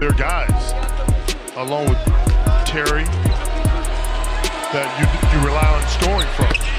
their guys, along with Terry, that you, you rely on scoring from.